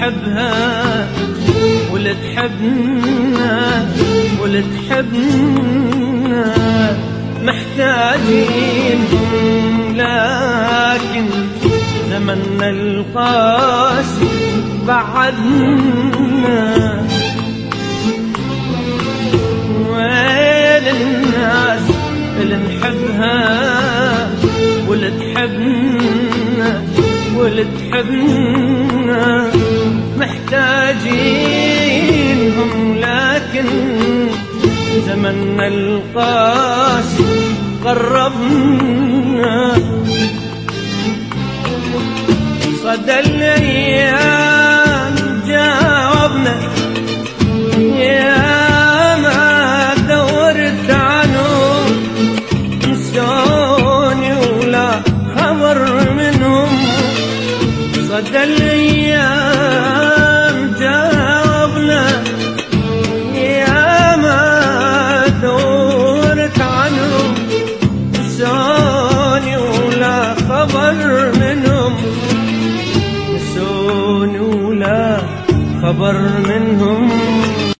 نحبها ولا تحبنا ولا تحبنا. محتاجين لكن زمن القاسي بعدنا. وين الناس اللي نحبها ولا تحبنا ولا تحبنا. زمن القاسي قربنا. صدى الأيام جاوبنا. يا ما دورت عنهم نسوني ولا خبر منهم. صدى الأيام خبر منهم